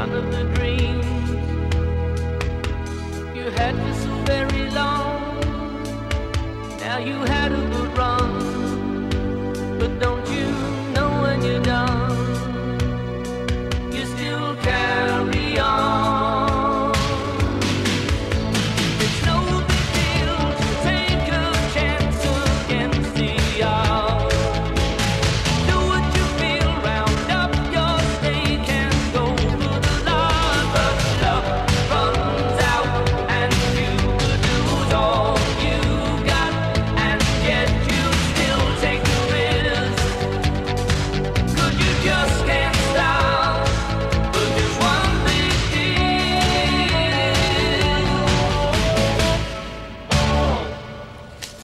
none of the dreams you had for so very long. Now you had a good run.